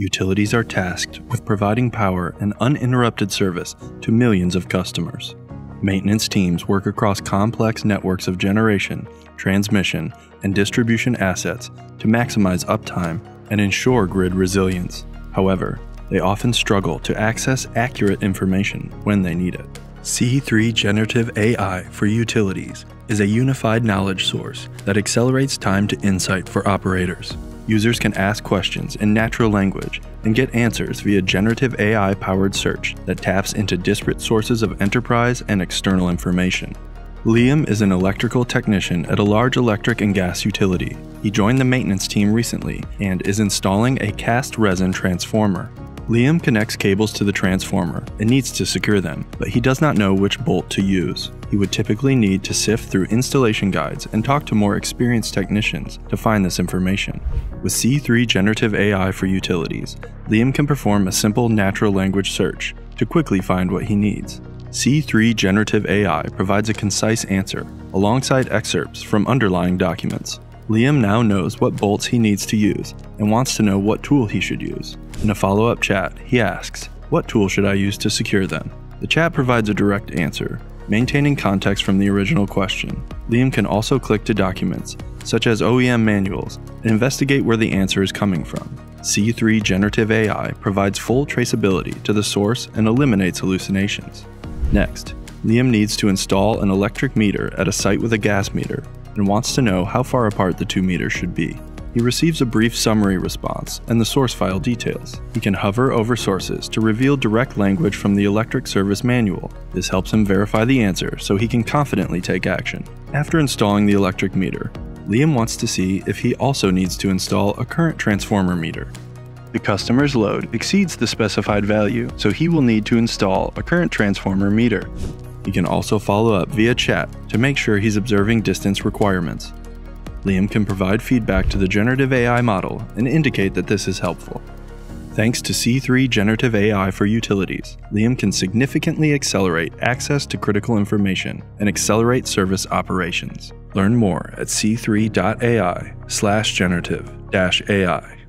utilities are tasked with providing power and uninterrupted service to millions of customers. Maintenance teams work across complex networks of generation, transmission, and distribution assets to maximize uptime and ensure grid resilience. However, they often struggle to access accurate information when they need it. C3 Generative AI for Utilities is a unified knowledge source that accelerates time to insight for operators. Users can ask questions in natural language and get answers via generative AI powered search that taps into disparate sources of enterprise and external information. Liam is an electrical technician at a large electric and gas utility. He joined the maintenance team recently and is installing a cast resin transformer. Liam connects cables to the transformer and needs to secure them, but he does not know which bolt to use. He would typically need to sift through installation guides and talk to more experienced technicians to find this information. With C3 Generative AI for Utilities, Liam can perform a simple natural language search to quickly find what he needs. C3 Generative AI provides a concise answer alongside excerpts from underlying documents. Liam now knows what bolts he needs to use and wants to know what tool he should use. In a follow up chat, he asks, What tool should I use to secure them? The chat provides a direct answer, maintaining context from the original question. Liam can also click to documents, such as OEM manuals, and investigate where the answer is coming from. C3 Generative AI provides full traceability to the source and eliminates hallucinations. Next, Liam needs to install an electric meter at a site with a gas meter and wants to know how far apart the two meters should be. He receives a brief summary response and the source file details. He can hover over sources to reveal direct language from the electric service manual. This helps him verify the answer so he can confidently take action. After installing the electric meter, Liam wants to see if he also needs to install a current transformer meter. The customer's load exceeds the specified value, so he will need to install a current transformer meter. He can also follow up via chat to make sure he's observing distance requirements. Liam can provide feedback to the generative AI model and indicate that this is helpful. Thanks to C3 Generative AI for Utilities, Liam can significantly accelerate access to critical information and accelerate service operations. Learn more at c3.ai slash generative dash AI.